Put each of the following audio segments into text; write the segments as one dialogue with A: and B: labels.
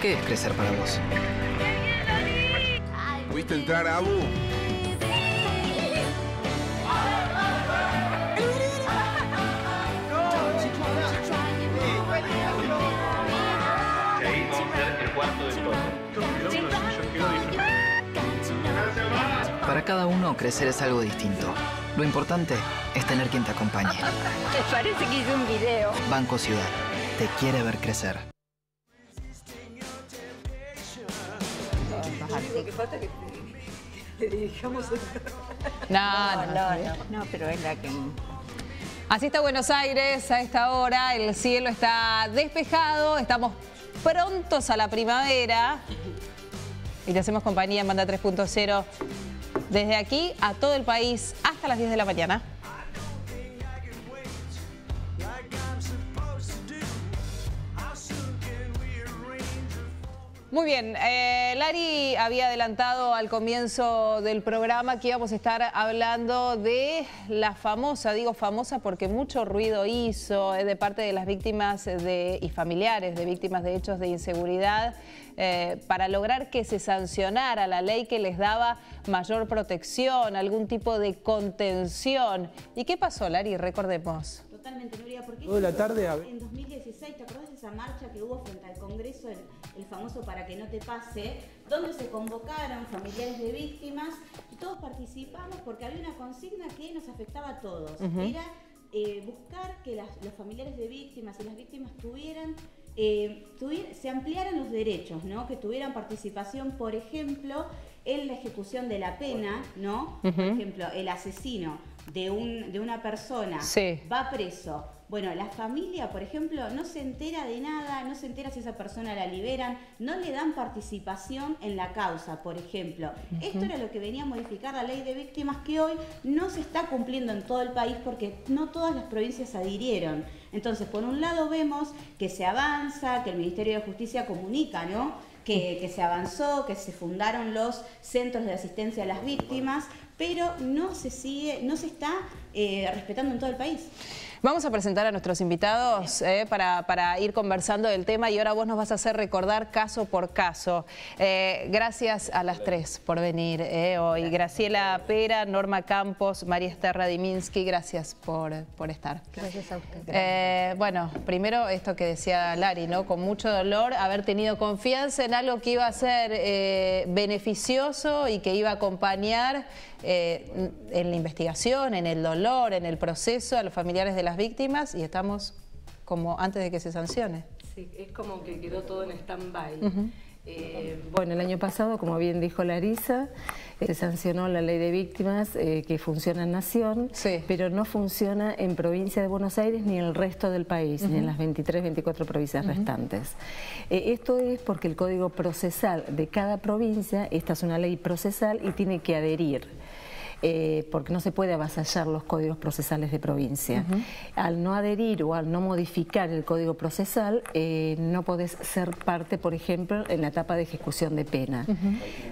A: ¿Qué es crecer para vos?
B: ¿Pudiste entrar, Abu?
A: Para cada uno, crecer es algo distinto. Lo importante es tener quien te acompañe.
C: Me parece que hice un video.
A: Banco Ciudad. Te quiere ver crecer.
D: No, no,
C: No, no, no, pero es la que...
D: Así está Buenos Aires a esta hora, el cielo está despejado, estamos prontos a la primavera y te hacemos compañía en Banda 3.0 desde aquí a todo el país hasta las 10 de la mañana. Muy bien, eh, Lari había adelantado al comienzo del programa que íbamos a estar hablando de la famosa, digo famosa porque mucho ruido hizo eh, de parte de las víctimas eh, de, y familiares de víctimas de hechos de inseguridad para lograr que se sancionara la ley que les daba mayor protección, algún tipo de contención. ¿Y qué pasó, Lari? Recordemos.
E: Totalmente, Nuria, porque...
F: La tarde...
E: En 2000... ¿te acordás de esa marcha que hubo frente al Congreso, el, famoso Para que no te pase, donde se convocaron familiares de víctimas y todos participamos porque había una consigna que nos afectaba a todos, uh era eh, buscar que los familiares de víctimas y las víctimas tuvieran eh, se ampliaran los derechos, ¿no? Que tuvieran participación, por ejemplo, en la ejecución de la pena, ¿no? Por ejemplo, el asesino de, un, de una persona va preso, bueno, la familia, por ejemplo, no se entera de nada, no se entera si esa persona la liberan, no le dan participación en la causa, por ejemplo. Esto era lo que venía a modificar la ley de víctimas que hoy no se está cumpliendo en todo el país porque no todas las provincias adhirieron. Entonces, por un lado vemos que se avanza, que el Ministerio de Justicia comunica, ¿no? Que, que se avanzó, que se fundaron los centros de asistencia a las víctimas, pero no se sigue, no se está eh, respetando en todo el país.
D: Vamos a presentar a nuestros invitados eh, para, para ir conversando del tema y ahora vos nos vas a hacer recordar caso por caso. Eh, gracias a las tres por venir eh, hoy. Graciela Pera, Norma Campos, María Esther Radiminsky, gracias por, por estar.
C: Gracias a usted.
D: Eh, bueno, primero esto que decía Lari, ¿no? Con mucho dolor, haber tenido confianza en algo que iba a ser eh, beneficioso y que iba a acompañar eh, en la investigación, en el dolor, en el proceso a los familiares de las víctimas y estamos como antes de que se sancione.
G: Sí, es como que quedó todo en stand-by. Eh, bueno, el año pasado, como bien dijo Larisa, eh, se sancionó la ley de víctimas eh, que funciona en Nación,
D: Sí.
G: pero no funciona en provincia de Buenos Aires ni en el resto del país, ni en las 23, 24 provincias restantes. Eh, esto es porque el código procesal de cada provincia, esta es una ley procesal y tiene que adherir. Eh, porque no se puede avasallar los códigos procesales de provincia. Al no adherir o al no modificar el código procesal, eh, no podés ser parte, por ejemplo, en la etapa de ejecución de pena.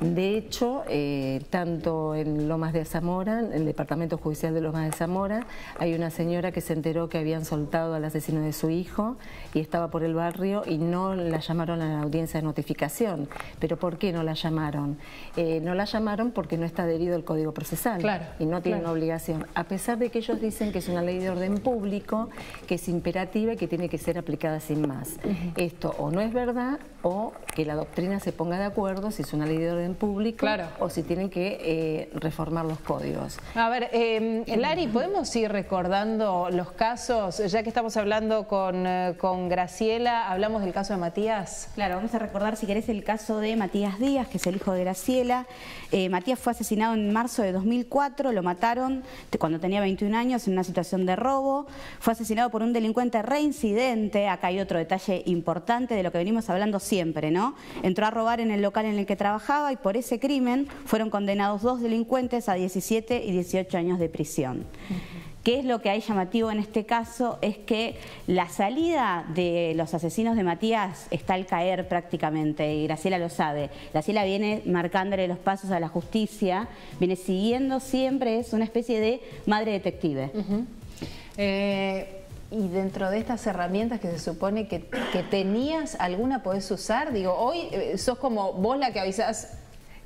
G: De hecho, eh, tanto en Lomas de Zamora, en el Departamento Judicial de Lomas de Zamora, hay una señora que se enteró que habían soltado al asesino de su hijo y estaba por el barrio y no la llamaron a la audiencia de notificación. ¿Pero por qué no la llamaron? No la llamaron porque no está adherido el Código Procesal
D: Claro,
G: y no tienen
D: claro.
G: obligación, a pesar de que ellos dicen que es una ley de orden público, que es imperativa y que tiene que ser aplicada sin más. Esto o no es verdad o que la doctrina se ponga de acuerdo si es una ley de orden público
D: Claro.
G: o si tienen que eh, reformar los códigos.
D: A ver, eh, Lari, ¿podemos ir recordando los casos? Ya que estamos hablando con, eh, con Graciela, hablamos del caso de Matías.
E: Claro, vamos a recordar si querés el caso de Matías Díaz, que es el hijo de Graciela. Eh, Matías fue asesinado en marzo de 2004, lo mataron cuando tenía 21 años en una situación de robo. Fue asesinado por un delincuente reincidente. Acá hay otro detalle importante de lo que venimos hablando siempre, ¿no? Entró a robar en el local en el que trabajaba y por ese crimen fueron condenados dos delincuentes a 17 y 18 años de prisión. ¿Qué es lo que hay llamativo en este caso? Es que la salida de los asesinos de Matías está al caer prácticamente, y Graciela lo sabe. Graciela viene marcándole los pasos a la justicia, viene siguiendo siempre, es una especie de madre detective.
D: Eh, y dentro de estas herramientas que se supone que, que tenías, ¿alguna podés usar? Digo, hoy eh, sos como vos la que avisás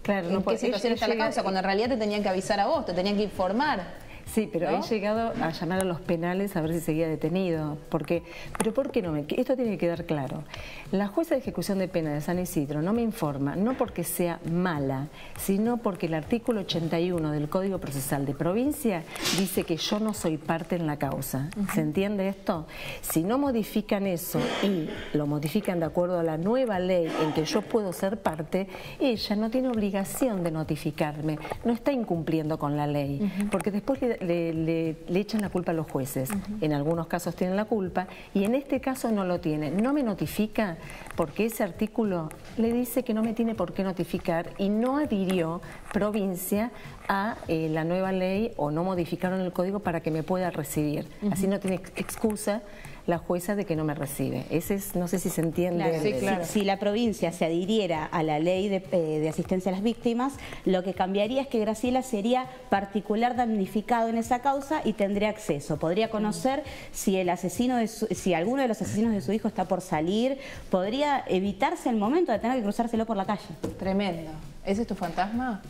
G: Claro,
D: en
G: no
D: qué situación está la causa, cuando en realidad te tenían que avisar a vos, te tenían que informar.
G: Sí, pero
D: ¿No?
G: he llegado a llamar a los penales a ver si seguía detenido. Porque, pero ¿por qué no me.? Esto tiene que quedar claro. La jueza de ejecución de pena de San Isidro no me informa, no porque sea mala, sino porque el artículo 81 del Código Procesal de Provincia dice que yo no soy parte en la causa. ¿Se entiende esto? Si no modifican eso y lo modifican de acuerdo a la nueva ley en que yo puedo ser parte, ella no tiene obligación de notificarme, no está incumpliendo con la ley, porque después le, le- le- le echan la culpa a los jueces. En algunos casos tienen la culpa y en este caso no lo tiene. No me notifica porque ese artículo le dice que no me tiene por qué notificar y no adhirió provincia a eh, la nueva ley o no modificaron el código para que me pueda recibir. Así no tiene ex- excusa la jueza de que no me recibe. Ese es, no sé si se entiende.
E: Claro,
D: Sí,
E: si-
D: claro.
E: Si, la provincia se adhiriera a la ley de, eh, de asistencia a las víctimas, lo que cambiaría es que Graciela sería particular damnificado en esa causa y tendría acceso. Podría conocer si el asesino de su- si alguno de los asesinos de su hijo está por salir, podría evitarse el momento de tener que cruzárselo por la calle.
D: Tremendo. ¿Ese es tu fantasma?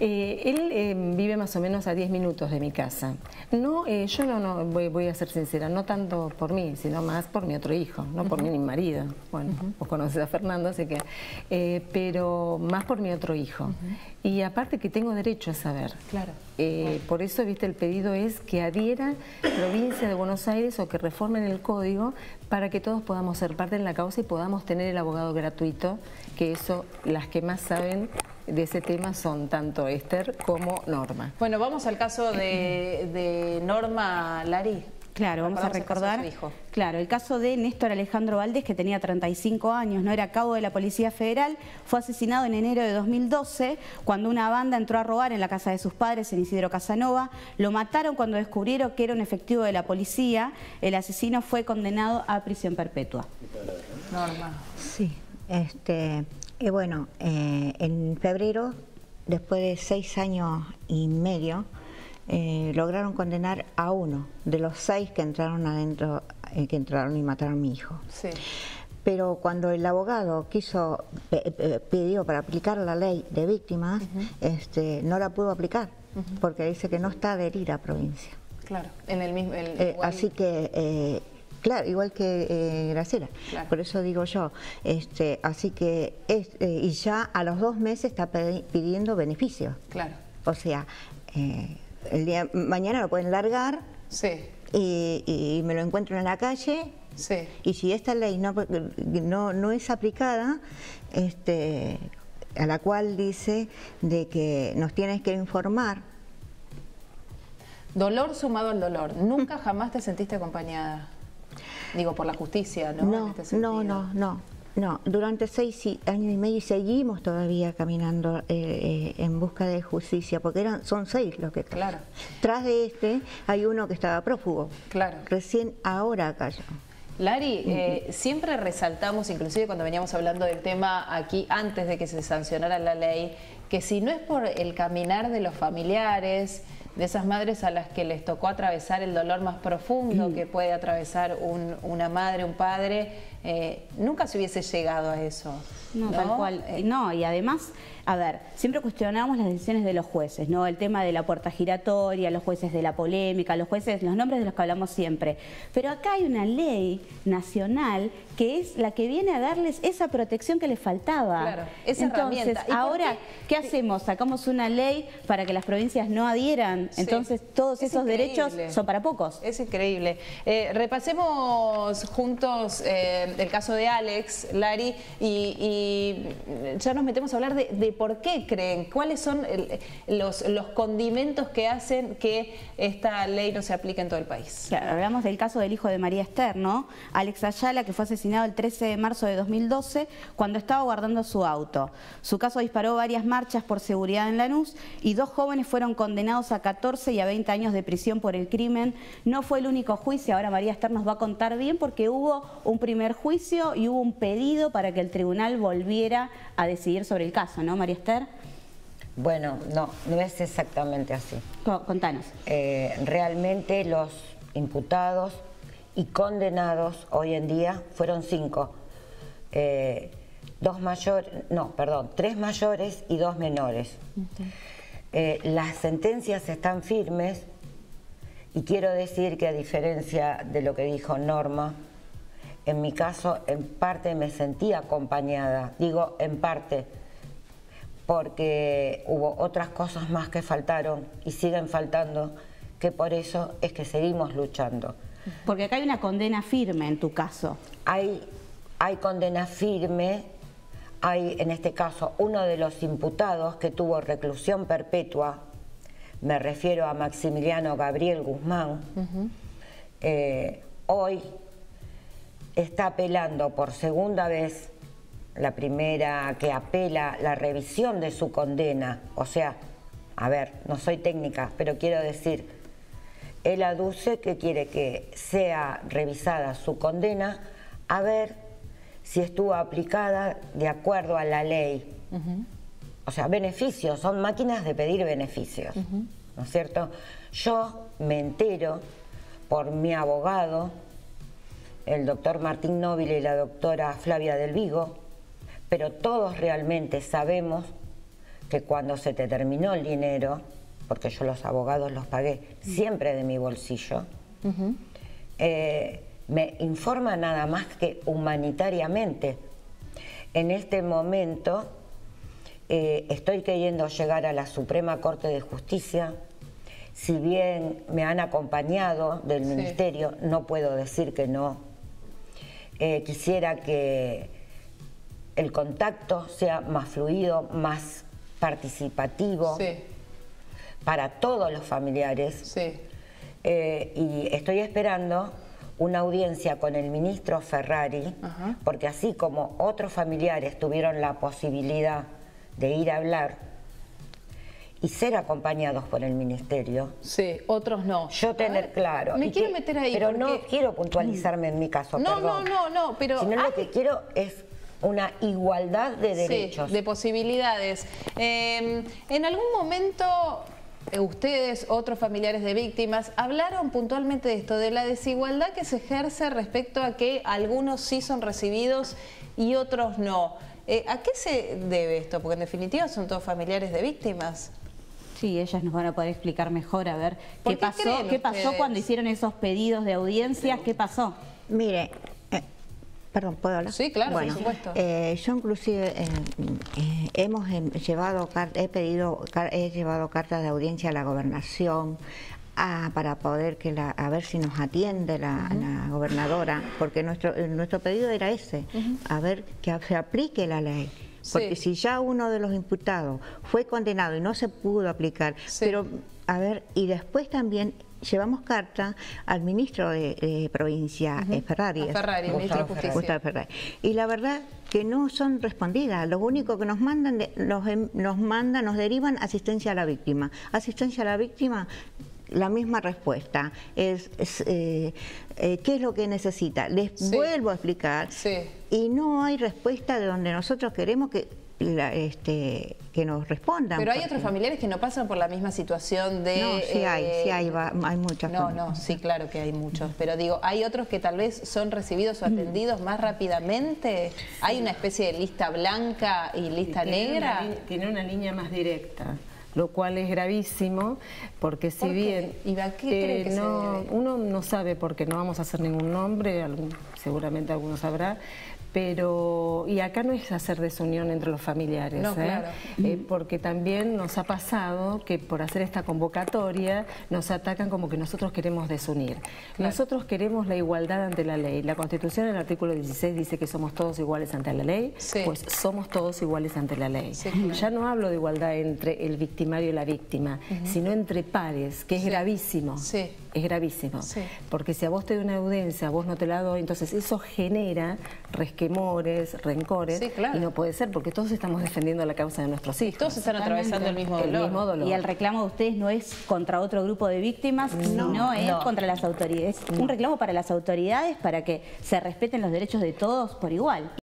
G: Eh, él eh, vive más o menos a 10 minutos de mi casa. No, eh, yo no, no voy, voy a ser sincera, no tanto por mí, sino más por mi otro hijo, no por mí ni mi marido. Bueno, vos conoces a Fernando, así que, eh, pero más por mi otro hijo. Y aparte que tengo derecho a saber.
D: Claro.
G: Eh, por eso, viste, el pedido es que adhiera provincia de Buenos Aires o que reformen el código para que todos podamos ser parte en la causa y podamos tener el abogado gratuito, que eso, las que más saben de ese tema son tanto Esther como Norma.
D: Bueno, vamos al caso de, de Norma Lari.
E: Claro, vamos a
D: Recordamos el caso de
E: recordar.
D: hijo.
E: Claro, el caso de Néstor Alejandro Valdés, que tenía 35 años, no era cabo de la Policía Federal, fue asesinado en enero de 2012 cuando una banda entró a robar en la casa de sus padres en Isidro Casanova. Lo mataron cuando descubrieron que era un efectivo de la policía. El asesino fue condenado a prisión perpetua.
D: Norma.
B: Sí, este, y bueno, eh, en febrero, después de seis años y medio, eh, lograron condenar a uno de los seis que entraron adentro, eh, que entraron y mataron a mi hijo.
D: Sí.
B: Pero cuando el abogado quiso, pidió para aplicar la ley de víctimas, este, no la pudo aplicar, porque dice que no está adherida a provincia.
D: Claro. En el mismo. el-
B: Eh, así que, claro, igual que eh, Graciela.
D: Claro.
B: Por eso digo yo, este, así que, es, eh, y ya a los dos meses está pidiendo beneficios.
D: Claro.
B: O sea, eh, el día, mañana lo pueden largar
D: Sí.
B: y, y me lo encuentro en la calle.
D: Sí.
B: Y si esta ley no, no, no es aplicada, este, a la cual dice de que nos tienes que informar
D: Dolor sumado al dolor. Nunca jamás te sentiste acompañada. Digo, por la justicia, ¿no?
B: No,
D: este
B: no, no, no, no. Durante seis años y medio y seguimos todavía caminando eh, eh, en busca de justicia, porque eran, son seis los que
D: Claro.
B: Tras de este hay uno que estaba prófugo.
D: Claro.
B: Recién ahora cayó.
D: Lari, eh, siempre resaltamos, inclusive cuando veníamos hablando del tema aquí antes de que se sancionara la ley, que si no es por el caminar de los familiares, de esas madres a las que les tocó atravesar el dolor más profundo que puede atravesar un- una madre, un padre, eh, nunca se hubiese llegado a eso.
E: No, tal cual.
D: Eh,
E: No, y además, a ver, siempre cuestionamos las decisiones de los jueces, ¿no? El tema de la puerta giratoria, los jueces de la polémica, los jueces, los nombres de los que hablamos siempre. Pero acá hay una ley nacional que es la que viene a darles esa protección que les faltaba.
D: Claro, esa
E: Entonces,
D: herramienta. ¿Y por
E: ahora,
D: qué?
E: qué? hacemos? Sacamos una ley para que las provincias no adhieran.
D: Sí.
E: Entonces, todos
D: Es
E: esos derechos son para pocos.
D: Es increíble. Eh, repasemos juntos eh, el caso de Alex, Lari, y, ya nos metemos a hablar de, por qué creen, cuáles son los, condimentos que hacen que esta ley no se aplique en todo el país.
E: Hablamos del caso del hijo de María Esther, ¿no? Alex Ayala, que fue asesinado el 13 de marzo de 2012 cuando estaba guardando su auto. Su caso disparó varias marchas por seguridad en Lanús y dos jóvenes fueron condenados a 14 y a 20 años de prisión por el crimen. No fue el único juicio, ahora María Esther nos va a contar bien porque hubo un primer juicio y hubo un pedido para que el tribunal volviera a decidir sobre el caso, ¿no, María Esther?
F: Bueno, no, no es exactamente así.
E: Co- Contanos.
F: Eh, realmente los imputados y condenados hoy en día fueron cinco. Eh, dos mayores, no, perdón, tres mayores y dos menores. Eh, las sentencias están firmes y quiero decir que a diferencia de lo que dijo Norma, en mi caso en parte me sentí acompañada, digo en parte, porque hubo otras cosas más que faltaron y siguen faltando, que por eso es que seguimos luchando.
E: Porque acá hay una condena firme en tu caso.
F: Hay, hay condena firme, hay en este caso uno de los imputados que tuvo reclusión perpetua, me refiero a Maximiliano Gabriel Guzmán, eh, hoy está apelando por segunda vez, la primera que apela la revisión de su condena, o sea, a ver, no soy técnica, pero quiero decir, él aduce que quiere que sea revisada su condena a ver si estuvo aplicada de acuerdo a la ley. O sea, beneficios, son máquinas de pedir beneficios, ¿no es cierto? Yo me entero por mi abogado, el doctor Martín Nóbil y la doctora Flavia del Vigo, pero todos realmente sabemos que cuando se te terminó el dinero, porque yo los abogados los pagué siempre de mi bolsillo, eh, me informa nada más que humanitariamente. En este momento eh, estoy queriendo llegar a la Suprema Corte de Justicia. Si bien me han acompañado del Ministerio, no puedo decir que no. Eh, quisiera que el contacto sea más fluido, más participativo para todos los familiares. Eh, y estoy esperando una audiencia con el ministro Ferrari, porque así como otros familiares tuvieron la posibilidad de ir a hablar y ser acompañados por el ministerio.
D: Sí, otros no.
F: Yo tener claro.
D: Me quiero meter ahí.
F: Pero no quiero puntualizarme en mi caso,
D: no, No, no, no, pero...
F: Sino lo que quiero es una igualdad de derechos.
D: Sí, de posibilidades. Eh, en algún momento eh, ustedes, otros familiares de víctimas, hablaron puntualmente de esto, de la desigualdad que se ejerce respecto a que algunos sí son recibidos y otros no. Eh, ¿A qué se debe esto? Porque en definitiva son todos familiares de víctimas.
E: Sí, ellas nos van a poder explicar mejor a ver qué, pasó, qué pasó cuando hicieron esos pedidos de audiencia, qué pasó.
B: Mire, Perdón, ¿puedo hablar?
D: Sí, claro, por supuesto.
B: Eh, yo inclusive eh, eh, hemos em, llevado, he pedido, he llevado cartas de audiencia a la gobernación para poder que la, a ver si nos atiende la, gobernadora, porque nuestro nuestro pedido era ese, a ver que se aplique la ley. Porque si ya uno de los imputados fue condenado y no se pudo aplicar, pero a ver, y después también llevamos carta al ministro de, provincia, eh, Ferrari.
D: Ferrari, ministro de Justicia.
B: Ferrari. Y la verdad que no son respondidas. Lo único que nos mandan, nos, em, nos mandan, nos derivan asistencia a la víctima. Asistencia a la víctima la misma respuesta. Es, eh, eh, ¿Qué es lo que necesita? Les vuelvo a explicar. Y no hay respuesta de donde nosotros queremos que este, que nos respondan.
D: Pero hay otros familiares que no pasan por la misma situación de...
B: No, sí hay, sí hay, eh, hay muchos.
D: No, no, sí, claro que hay muchos. Pero digo, ¿hay otros que tal vez son recibidos o atendidos más rápidamente? ¿Hay una especie de lista blanca y lista negra?
G: tiene una línea más directa lo cual es gravísimo, porque si bien
D: ¿Y qué cree
G: eh,
D: que
G: no, uno no sabe porque no vamos a hacer ningún nombre, seguramente algunos sabrá, pero y acá no es hacer desunión entre los familiares, ¿eh? Eh, porque también nos ha pasado que por hacer esta convocatoria nos atacan como que nosotros queremos desunir. Nosotros queremos la igualdad ante la ley. La Constitución en el artículo 16 dice que somos todos iguales ante la ley, pues somos todos iguales ante la ley. Ya no hablo de igualdad entre el victimario y la víctima, sino entre pares, que es gravísimo. Es gravísimo. Porque si a vos te doy una audiencia, a vos no te la doy, entonces eso genera resquemores, rencores, y no puede ser porque todos estamos defendiendo la causa de nuestros hijos.
D: Todos están atravesando el mismo, dolor.
E: Y el reclamo de ustedes no es contra otro grupo de víctimas, sino es contra las autoridades. Un reclamo para las autoridades para que se respeten los derechos de todos por igual.